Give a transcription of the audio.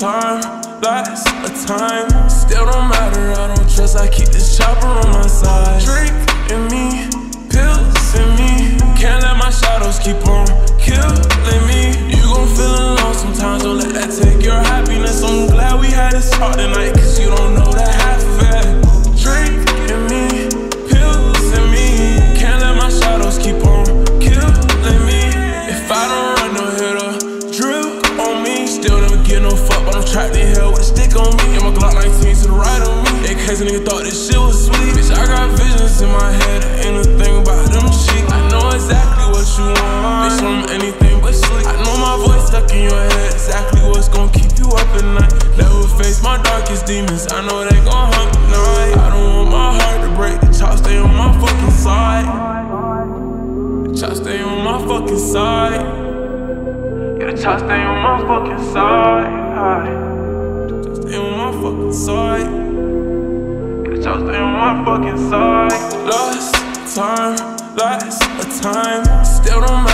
time, last a time. Still don't matter, I don't trust. I keep this chopper on my side. Drink in me, pills in me. Can't let my shadows keep on killing me. You gon' feel alone sometimes, don't let that take your happiness. I'm glad we had this talk tonight, cause you don't know in your head, exactly what's gonna keep you up at night. Never face my darkest demons, I know they gon' hunt tonight. I don't want my heart to break, the chop stay on my fucking side. The chop stay on my fucking side. Yeah, the chop stay on my fucking side. Chop stay on my fucking side. Yeah, the chop stay on my fucking side. Lost time, last a time. Still don't